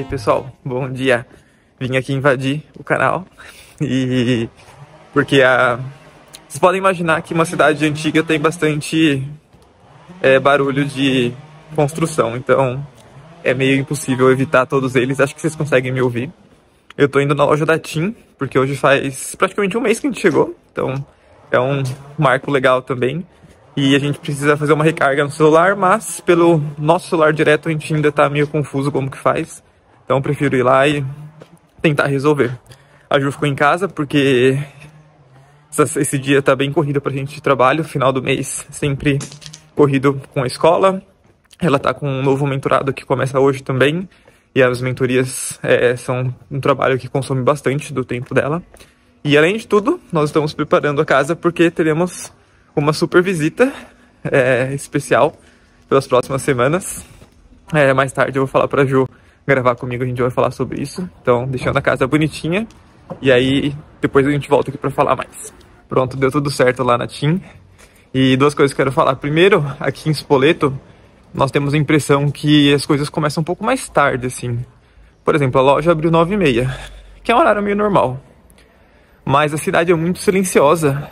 aí pessoal, bom dia. Vim aqui invadir o canal e porque a vocês podem imaginar que uma cidade antiga tem bastante é, barulho de construção, então é meio impossível evitar todos eles. Acho que vocês conseguem me ouvir. Eu tô indo na loja da TIM, porque hoje faz praticamente um mês que a gente chegou, então é um marco legal também. E a gente precisa fazer uma recarga no celular, mas pelo nosso celular direto a gente ainda tá meio confuso como que faz. Então eu prefiro ir lá e tentar resolver. A Ju ficou em casa porque esse dia tá bem corrido pra gente de trabalho, final do mês sempre corrido com a escola. Ela tá com um novo mentorado que começa hoje também. E as mentorias é, são um trabalho que consome bastante do tempo dela. E além de tudo, nós estamos preparando a casa porque teremos uma super visita é, especial pelas próximas semanas. É, mais tarde eu vou falar pra Ju gravar comigo, a gente vai falar sobre isso. Então, deixando a casa bonitinha. E aí, depois a gente volta aqui pra falar mais. Pronto, deu tudo certo lá na TIM. E duas coisas que eu quero falar. Primeiro, aqui em Spoleto, nós temos a impressão que as coisas começam um pouco mais tarde, assim. Por exemplo, a loja abriu 9 e meia, que é um horário meio normal. Mas a cidade é muito silenciosa.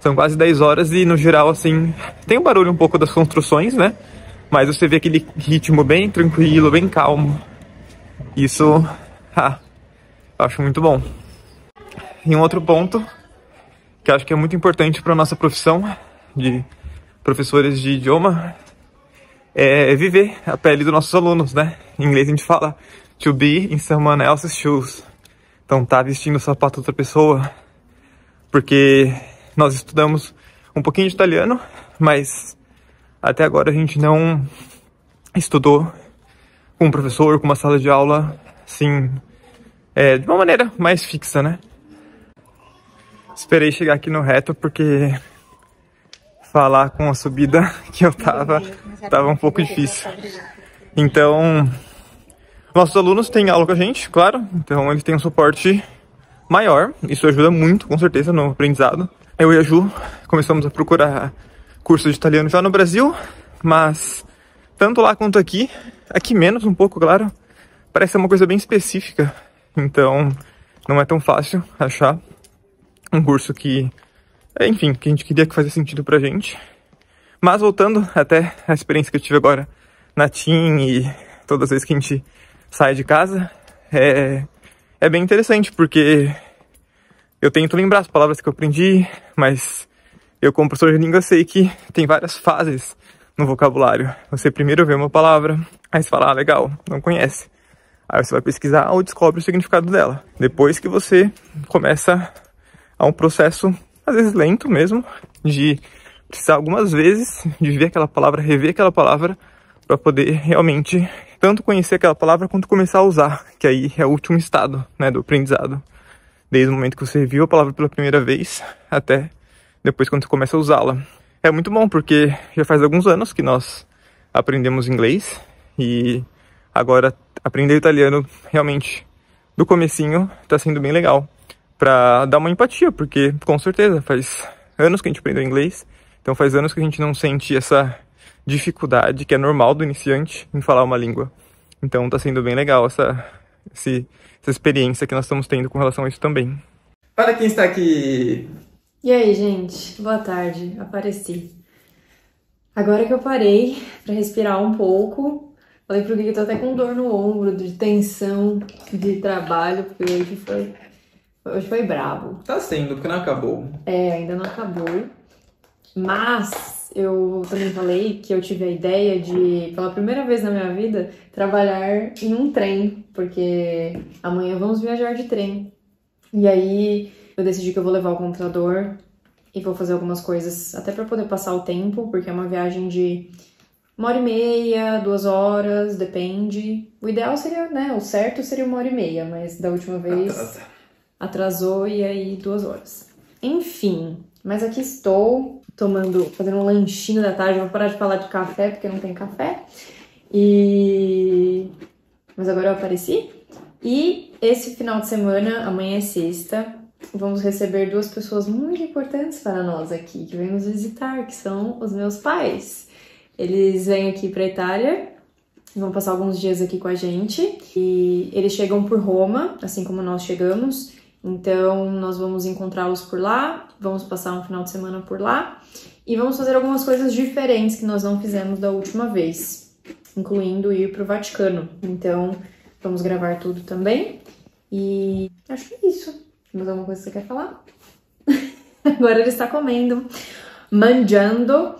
São quase 10 horas e, no geral, assim, tem um barulho um pouco das construções, né? Mas você vê aquele ritmo bem tranquilo, bem calmo. Isso, ah, acho muito bom. E um outro ponto que acho que é muito importante para nossa profissão de professores de idioma é viver a pele dos nossos alunos, né? Em inglês a gente fala to be in someone else's shoes. Então tá vestindo o sapato de outra pessoa, porque nós estudamos um pouquinho de italiano, mas até agora a gente não estudou com um professor, com uma sala de aula, assim, é, de uma maneira mais fixa, né? Esperei chegar aqui no reto porque falar com a subida que eu tava, tava um pouco difícil. Então, nossos alunos têm aula com a gente, claro, então eles têm um suporte maior, isso ajuda muito, com certeza, no aprendizado eu e a Ju começamos a procurar curso de italiano já no Brasil, mas tanto lá quanto aqui, aqui menos um pouco, claro, parece ser uma coisa bem específica, então não é tão fácil achar um curso que, enfim, que a gente queria que fazia sentido pra gente. Mas voltando até a experiência que eu tive agora na TIM e todas as vezes que a gente sai de casa, é, é bem interessante, porque eu tento lembrar as palavras que eu aprendi, mas eu como professor de língua sei que tem várias fases no vocabulário. Você primeiro vê uma palavra, aí você fala, ah, legal, não conhece. Aí você vai pesquisar ou descobre o significado dela. Depois que você começa a um processo, às vezes lento mesmo, de precisar algumas vezes de ver aquela palavra, rever aquela palavra, para poder realmente tanto conhecer aquela palavra quanto começar a usar, que aí é o último estado né, do aprendizado desde o momento que você viu a palavra pela primeira vez até depois quando você começa a usá-la. É muito bom porque já faz alguns anos que nós aprendemos inglês e agora aprender italiano realmente do comecinho está sendo bem legal para dar uma empatia, porque com certeza faz anos que a gente aprendeu inglês, então faz anos que a gente não sente essa dificuldade que é normal do iniciante em falar uma língua. Então está sendo bem legal essa essa experiência que nós estamos tendo com relação a isso também. Olha quem está aqui! E aí, gente? Boa tarde. Apareci. Agora que eu parei para respirar um pouco, falei pro Gui que tô até com dor no ombro, de tensão, de trabalho, porque hoje foi, hoje foi brabo. Tá sendo, porque não acabou. É, ainda não acabou. Mas eu também falei que eu tive a ideia de, pela primeira vez na minha vida, trabalhar em um trem, porque amanhã vamos viajar de trem. E aí eu decidi que eu vou levar o computador e vou fazer algumas coisas até para poder passar o tempo, porque é uma viagem de uma hora e meia, duas horas, depende. O ideal seria, né? O certo seria uma hora e meia, mas da última vez atrasou e aí duas horas. Enfim, mas aqui estou tomando, fazendo um lanchinho da tarde. Vou parar de falar de café porque não tem café. E mas agora eu apareci. E esse final de semana, amanhã é sexta, vamos receber duas pessoas muito importantes para nós aqui, que vêm nos visitar, que são os meus pais. Eles vêm aqui para Itália vão passar alguns dias aqui com a gente. E eles chegam por Roma, assim como nós chegamos. Então, nós vamos encontrá-los por lá, vamos passar um final de semana por lá e vamos fazer algumas coisas diferentes que nós não fizemos da última vez, incluindo ir para o Vaticano. Então, vamos gravar tudo também. E acho que é isso. Mais alguma coisa que você quer falar? Agora ele está comendo, manjando.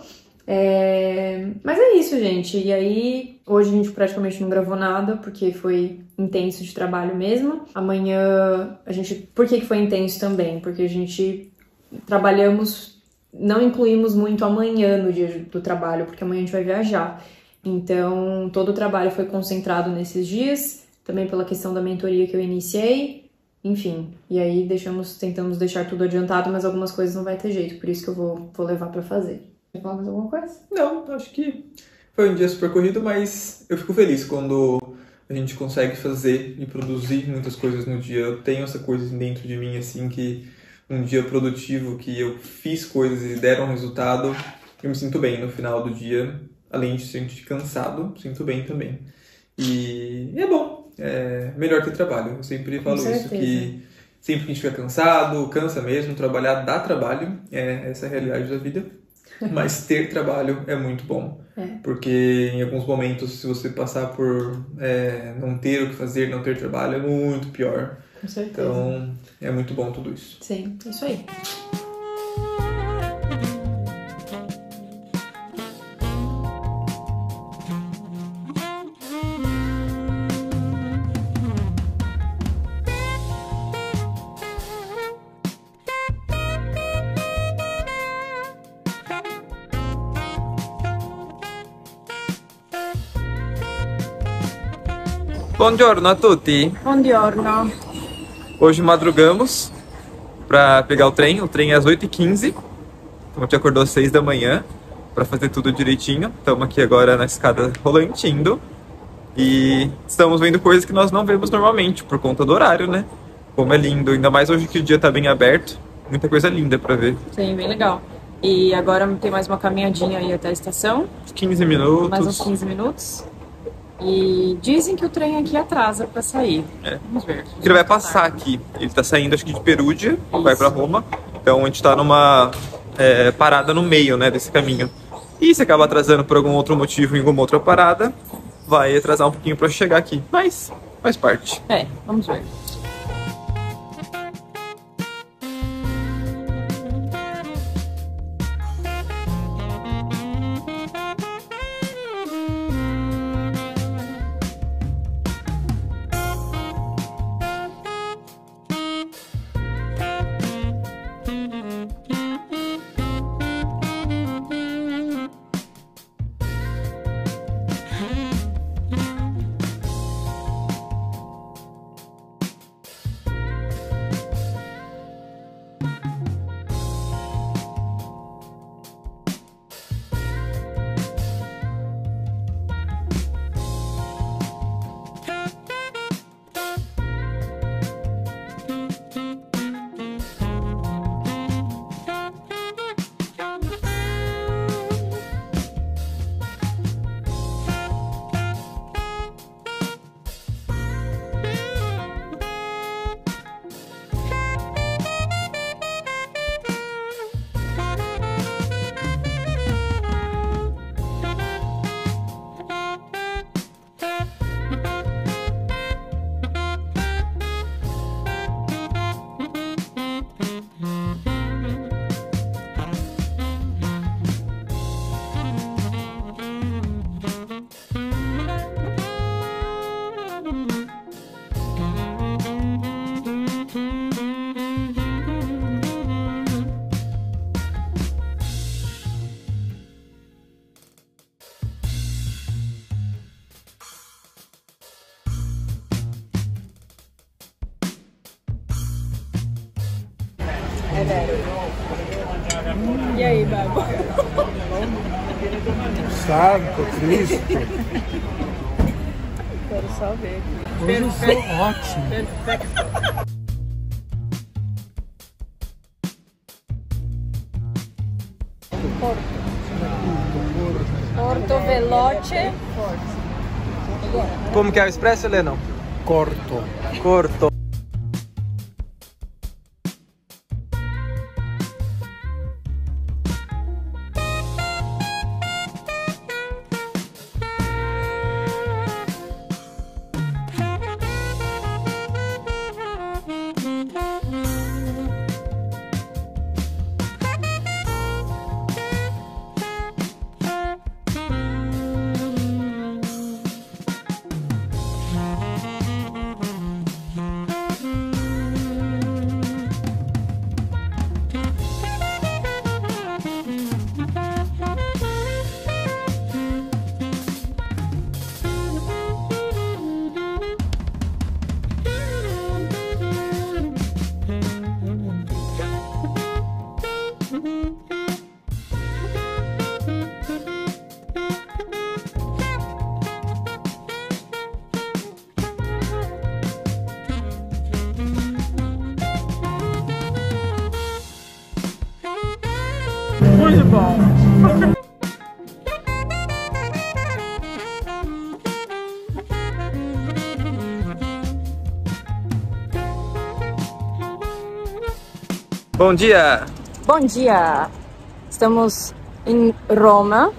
É... Mas é isso, gente. E aí, hoje a gente praticamente não gravou nada, porque foi intenso de trabalho mesmo. Amanhã a gente. Por que, que foi intenso também? Porque a gente trabalhamos, não incluímos muito amanhã no dia do trabalho, porque amanhã a gente vai viajar. Então, todo o trabalho foi concentrado nesses dias, também pela questão da mentoria que eu iniciei. Enfim, e aí deixamos, tentamos deixar tudo adiantado, mas algumas coisas não vai ter jeito, por isso que eu vou, vou levar para fazer. Quer falar mais alguma coisa? Não, acho que foi um dia super corrido, mas eu fico feliz quando a gente consegue fazer e produzir muitas coisas no dia. Eu tenho essa coisa dentro de mim, assim, que um dia produtivo, que eu fiz coisas e deram resultado, eu me sinto bem no final do dia, além de sentir cansado, sinto bem também. E é bom, melhor ter trabalho. Eu sempre falo isso, que sempre que a gente fica cansado, cansa mesmo, trabalhar dá trabalho, é essa é a realidade da vida. Mas ter trabalho é muito bom. É. Porque em alguns momentos, se você passar por é, não ter o que fazer, não ter trabalho, é muito pior. Com certeza. Então, é muito bom tudo isso. Sim, é isso aí. Buongiorno a tutti. Buongiorno. Hoje madrugamos para pegar o trem. O trem é às 8h15. Então a gente acordou às 6 da manhã para fazer tudo direitinho. Estamos aqui agora na escada rolante indo. E estamos vendo coisas que nós não vemos normalmente por conta do horário, né? Como é lindo, ainda mais hoje que o dia tá bem aberto. Muita coisa linda para ver. Sim, bem legal. E agora tem mais uma caminhadinha aí até a estação, 15 minutos. mais uns 15 minutos. E dizem que o trem aqui atrasa pra sair. É. Vamos ver. que ele vai passar aqui. Ele tá saindo, acho que de Perúdia, vai para Roma. Então a gente tá numa é, parada no meio, né, desse caminho. E se acaba atrasando por algum outro motivo em alguma outra parada, vai atrasar um pouquinho para chegar aqui. Mas faz parte. É, vamos ver. Santo Cristo. Quero só ver. Hoje eu sou ótimo. Porto Veloce. Como que é o expresso, Lennon? Corto. Corto. Bom dia! Bom dia! Estamos em Roma,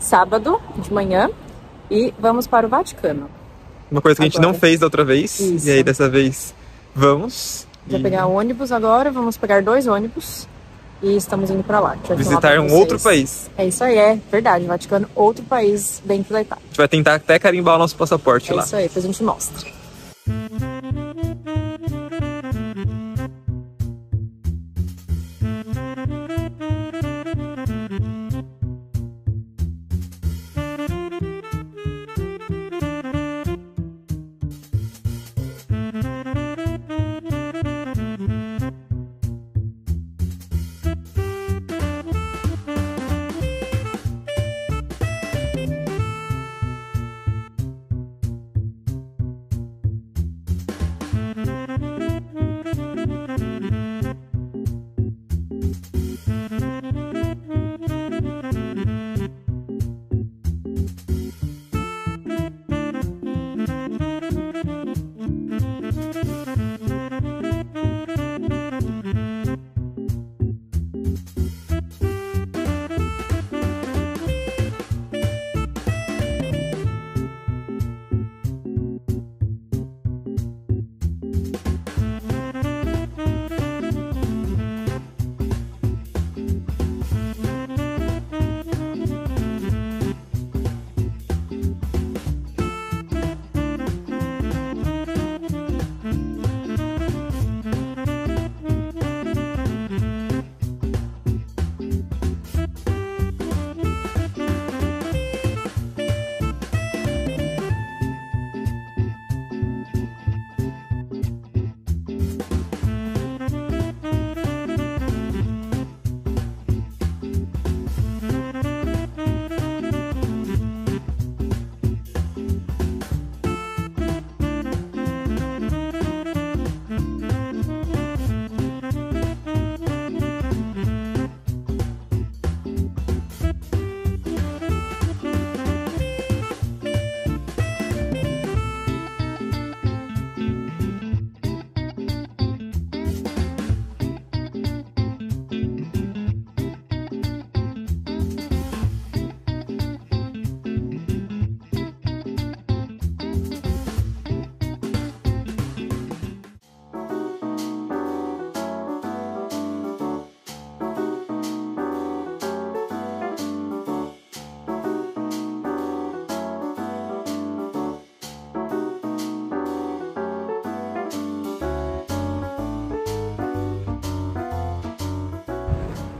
sábado de manhã, e vamos para o Vaticano. Uma coisa que a gente Agora. não fez da outra vez. Isso. E aí dessa vez vamos. Já E pegar ônibus agora, vamos pegar dois ônibus e estamos indo para lá. Visitar um outro país. É isso aí, é verdade. Vaticano, outro país dentro da Itália. A gente vai tentar até carimbar o nosso passaporte É lá. isso aí, depois a gente mostra.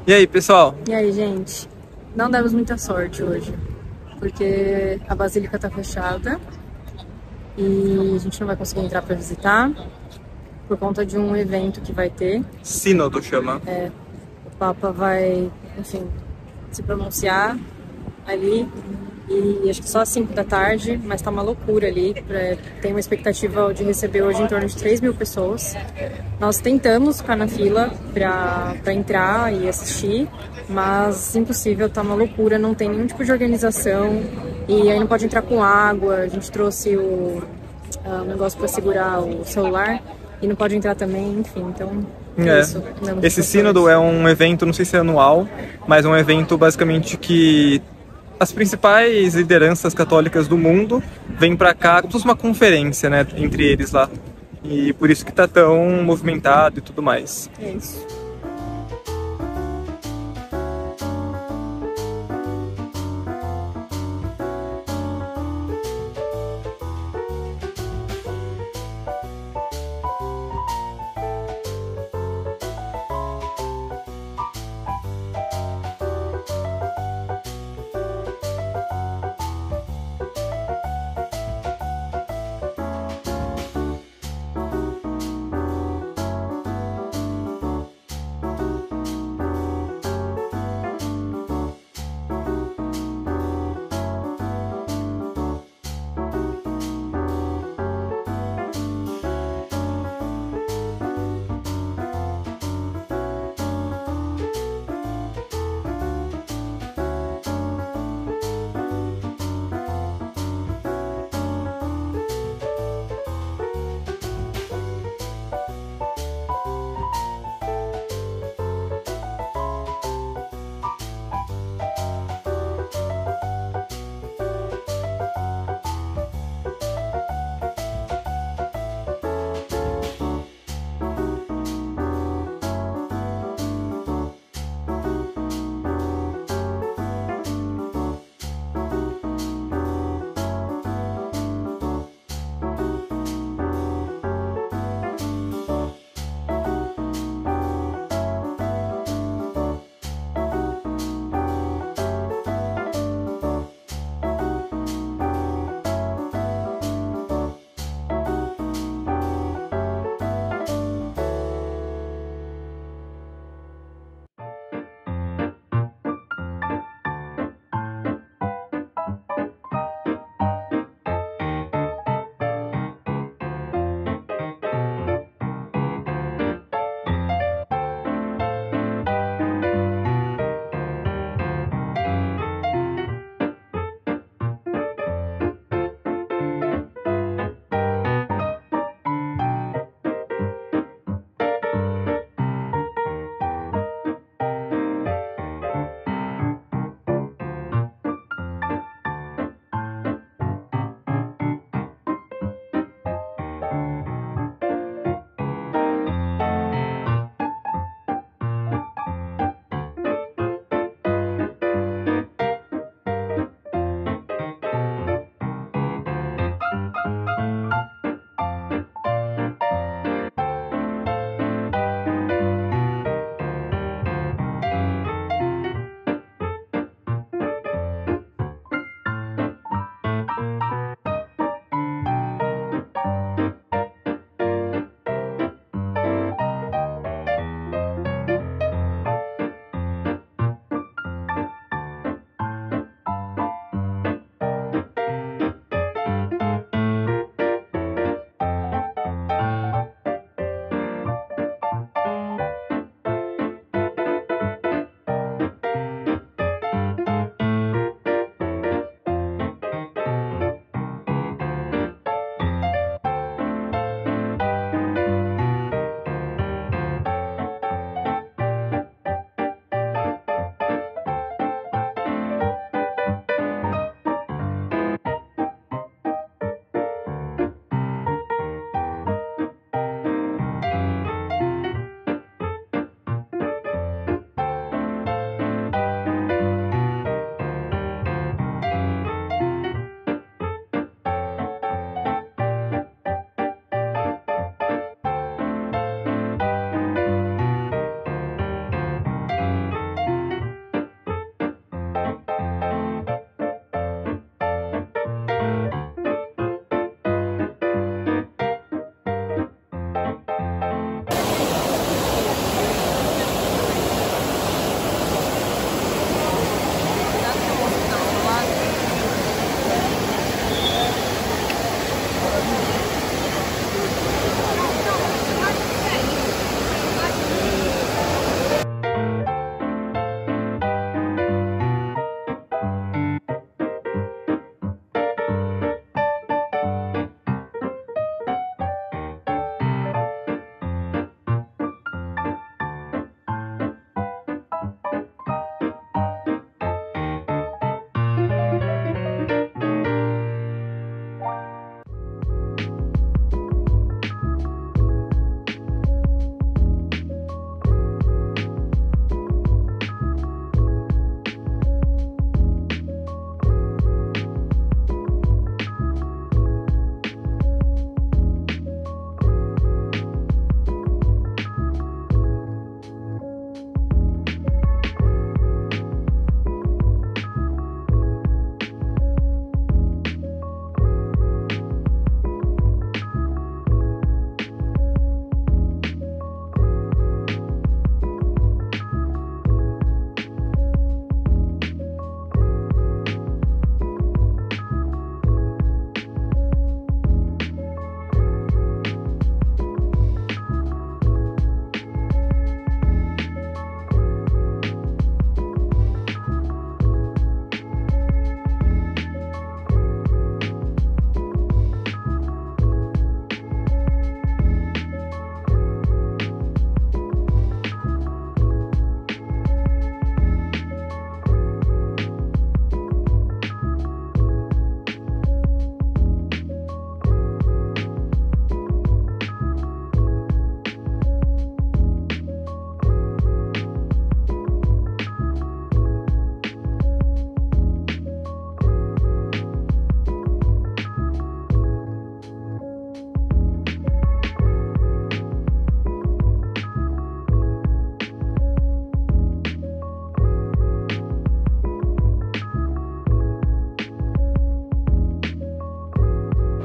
E aí, pessoal? E aí, gente? Não demos muita sorte hoje, porque a basílica tá fechada e a gente não vai conseguir entrar para visitar por conta de um evento que vai ter. Sínodo chama. O Papa vai, enfim, se pronunciar ali e acho que só às 5 da tarde, mas tá uma loucura ali. pra- Tem uma expectativa de receber hoje em torno de 3 mil pessoas. Nós tentamos ficar na fila pra entrar e assistir, mas impossível, tá uma loucura, não tem nenhum tipo de organização. E aí não pode entrar com água. A gente trouxe o um negócio para segurar o celular e não pode entrar também, enfim. Então é. Isso, Esse sínodo é um evento, não sei se é anual, mas é um evento basicamente que as principais lideranças católicas do mundo vêm para cá, como se fosse uma conferência, né, entre eles lá. E por isso que tá tão movimentado e tudo mais. É isso.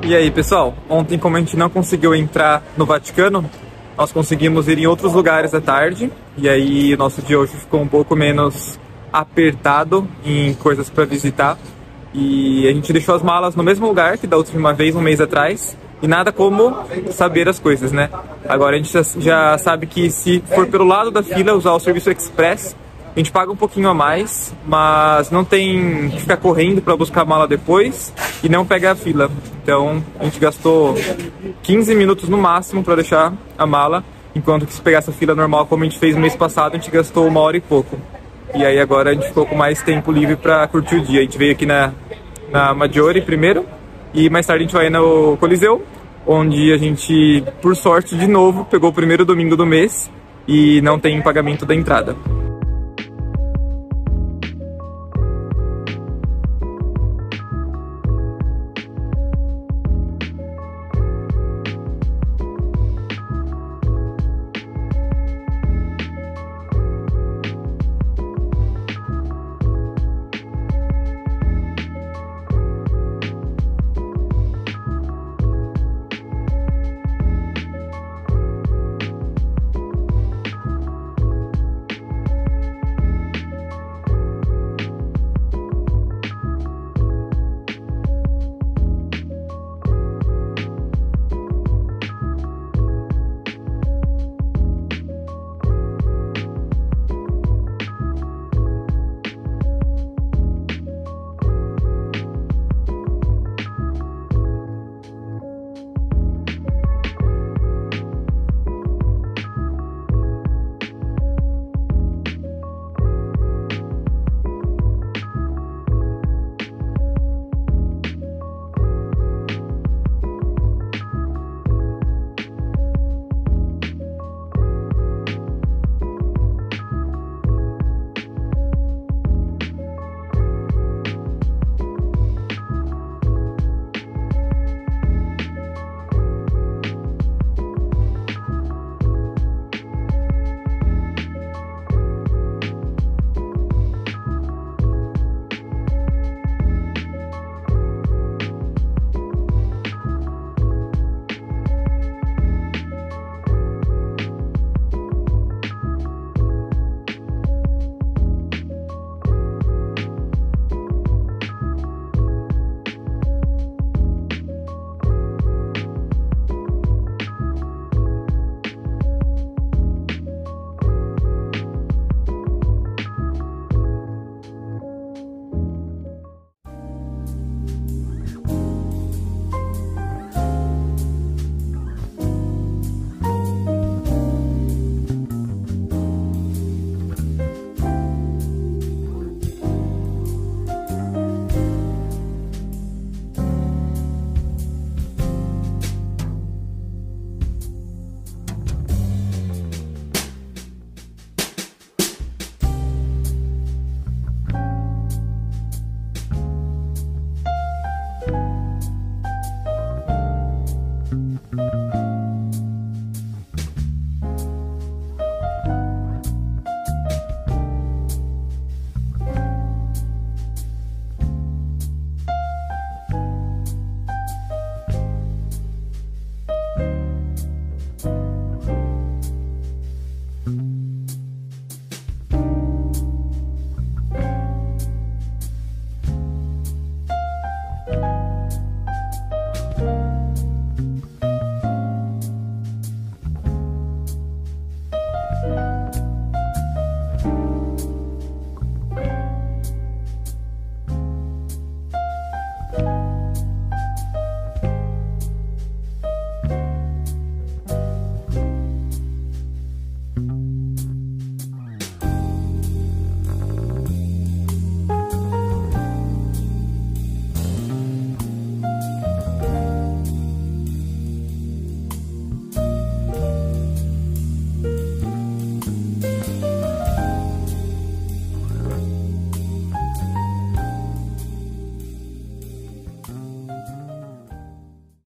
E aí, pessoal? Ontem, como a gente não conseguiu entrar no Vaticano, nós conseguimos ir em outros lugares à tarde. E aí, o nosso dia hoje ficou um pouco menos apertado em coisas para visitar. E a gente deixou as malas no mesmo lugar que da última vez, um mês atrás. E nada como saber as coisas, né? Agora a gente já sabe que se for pelo lado da fila, usar o serviço express, a gente paga um pouquinho a mais, mas não tem que ficar correndo para buscar a mala depois e não pega a fila. Então a gente gastou 15 minutos no máximo para deixar a mala, enquanto que se pegasse a fila normal, como a gente fez no mês passado, a gente gastou uma hora e pouco. E aí agora a gente ficou com mais tempo livre para curtir o dia. A gente veio aqui na, na Maggiore primeiro e mais tarde a gente vai no Coliseu, onde a gente, por sorte, de novo, pegou o primeiro domingo do mês e não tem pagamento da entrada.